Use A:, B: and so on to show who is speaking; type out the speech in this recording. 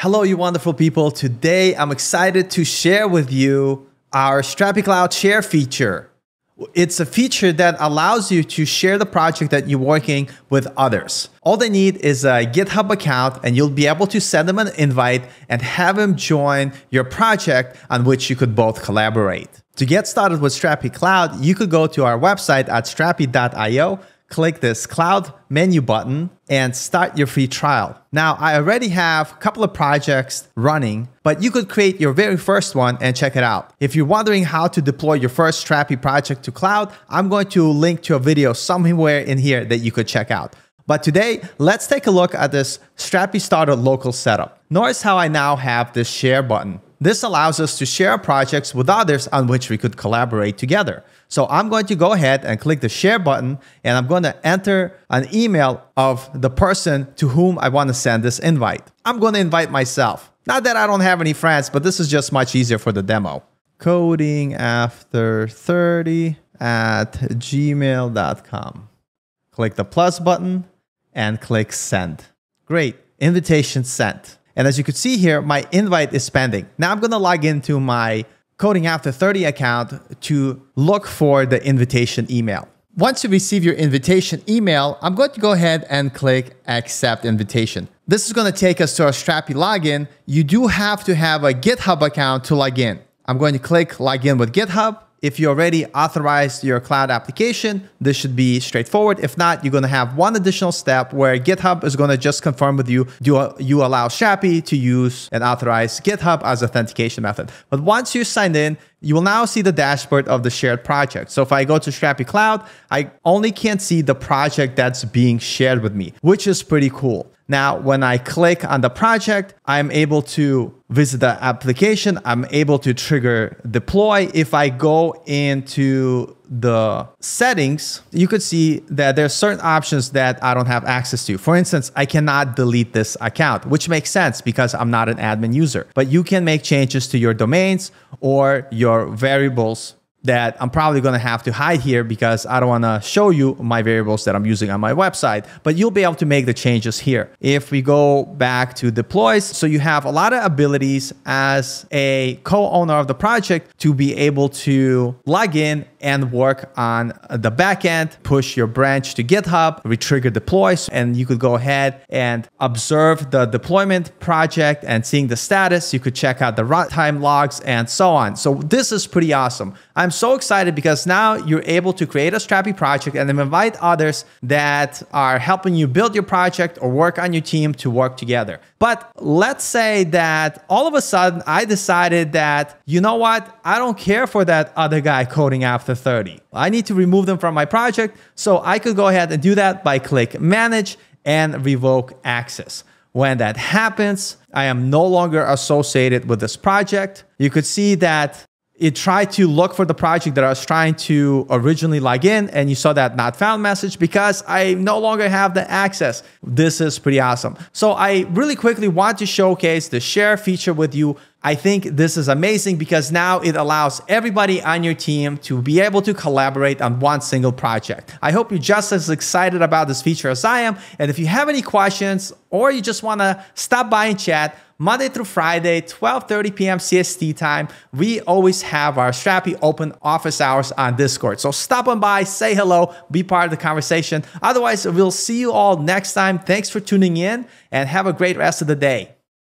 A: Hello, you wonderful people. Today, I'm excited to share with you our Strapi Cloud Share feature. It's a feature that allows you to share the project that you're working with others. All they need is a GitHub account and you'll be able to send them an invite and have them join your project on which you could both collaborate. To get started with Strapi Cloud, you could go to our website at strapi.io click this cloud menu button and start your free trial. Now, I already have a couple of projects running, but you could create your very first one and check it out. If you're wondering how to deploy your first Strapi project to cloud, I'm going to link to a video somewhere in here that you could check out. But today, let's take a look at this Strapi Starter local setup. Notice how I now have this share button. This allows us to share projects with others on which we could collaborate together. So I'm going to go ahead and click the share button and I'm going to enter an email of the person to whom I want to send this invite. I'm going to invite myself. Not that I don't have any friends, but this is just much easier for the demo. Coding after 30 at gmail.com. Click the plus button and click send. Great, invitation sent. And as you can see here, my invite is pending. Now I'm gonna log into my Coding After 30 account to look for the invitation email. Once you receive your invitation email, I'm going to go ahead and click accept invitation. This is going to take us to our Strapi login. You do have to have a GitHub account to log in. I'm going to click login with GitHub. If you already authorized your cloud application, this should be straightforward. If not, you're going to have one additional step where GitHub is going to just confirm with you, do you allow Strapi to use and authorize GitHub as authentication method. But once you signed in, you will now see the dashboard of the shared project. So if I go to Strapi Cloud, I only can see the project that's being shared with me, which is pretty cool. Now, when I click on the project, I'm able to visit the application. I'm able to trigger deploy. If I go into the settings, you could see that there's certain options that I don't have access to. For instance, I cannot delete this account, which makes sense because I'm not an admin user. But you can make changes to your domains or your variables that I'm probably to have to hide here because I don't want to show you my variables that I'm using on my website, but you'll be able to make the changes here. If we go back to deploys, so you have a lot of abilities as a co-owner of the project to be able to log in and work on the backend, push your branch to GitHub, retrigger deploys, and you could go ahead and observe the deployment project and seeing the status. You could check out the runtime logs and so on. So this is pretty awesome. I'm so excited because now you're able to create a Strapi project and then invite others that are helping you build your project or work on your team to work together. But let's say that all of a sudden I decided that, you know what, I don't care for that other guy coding after 30. I need to remove them from my project. So I could go ahead and do that by click manage and revoke access. When that happens, I am no longer associated with this project. You could see that it tried to look for the project that I was trying to originally log in and you saw that not found message because I no longer have the access. This is pretty awesome. So I really quickly want to showcase the share feature with you. I think this is amazing because now it allows everybody on your team to be able to collaborate on one single project. I hope you're just as excited about this feature as I am. And if you have any questions or you just want to stop by and chat, Monday through Friday, 12:30 p.m. CST time. We always have our Strapi open office hours on Discord. So stop on by, say hello, be part of the conversation. Otherwise, we'll see you all next time. Thanks for tuning in and have a great rest of the day.